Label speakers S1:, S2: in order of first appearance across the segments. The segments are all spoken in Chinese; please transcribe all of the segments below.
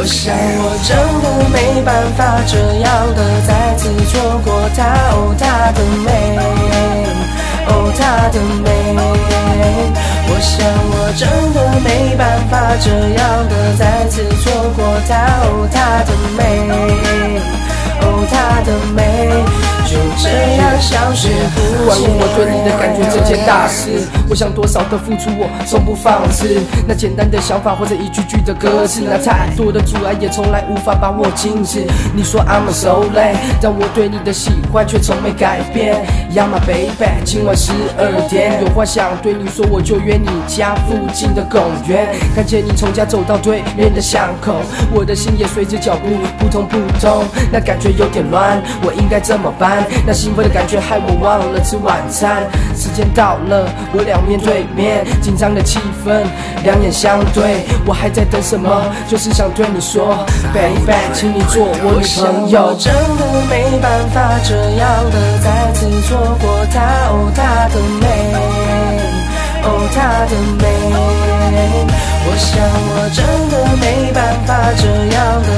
S1: 我想我真的没办法这样的再次错过她，哦她的美，哦她的美。我想我真的没办法这样的再次错过她，哦她的美，消失不
S2: 关于我对你的感觉这件大事，我想多少的付出，我从不放肆。那简单的想法或者一句句的歌词，那太多的阻碍也从来无法把我禁止。你说 I'm so late，让我对你的喜欢却从没改变。y my baby，今晚十二点，有话想对你说，我就约你家附近的公园。看见你从家走到对面的巷口，我的心也随着脚步扑通扑通，那感觉有点乱，我应该怎么办？那兴奋的感觉害我忘了吃晚餐。时间到了，我俩面对面，紧张的气氛，两眼相对。我还在等什么？就是想对你说，baby，请你做我女朋友。
S1: 真的没办法这样的再次错过她，哦她的美，哦她的美。我想我真的没办法这样的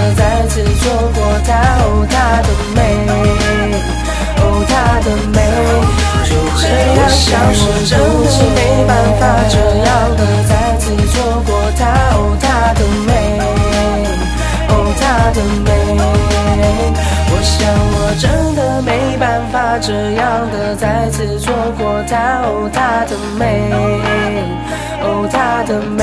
S1: 消失，真的没办法这样的再次错过她。哦，她的美，哦，她的美。我想我真的没办法这样的再次错过她。哦，她的美，哦，她的美。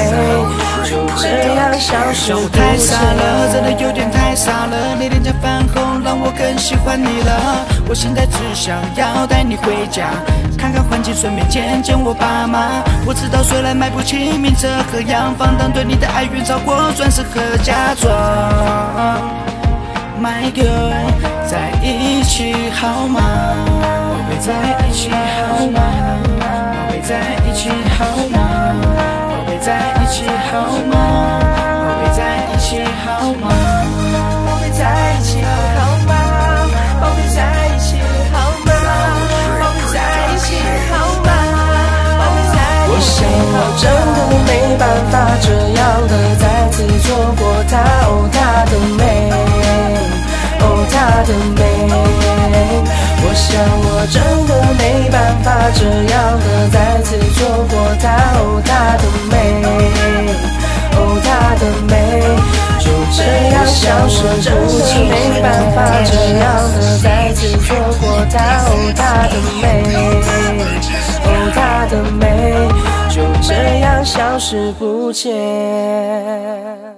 S1: 就这样消失不
S3: 太傻了，真的有点太傻了。你脸颊泛红，让我更喜欢你了。我现在只想要带你回家，看看环境，顺便见见我爸妈。我知道虽然买不起名车和洋房，但对你的爱远超过钻石和嫁妆。My girl，在一起好吗？宝贝，在一起好吗？宝贝，在一起好吗？宝贝，在一起好吗？
S1: 宝贝，在一起好吗？宝贝，在一起好吗？宝贝，在一起好吗？宝贝，在一起好吗？我想我真的没办法这样的再次错过她，哦她的美，哦她的美。我想我真的没办法这样的再次错过她，哦她的美。哦，她的美失真的没办法这样的再次错过她，哦她的美，哦她的美，就这样消失不见。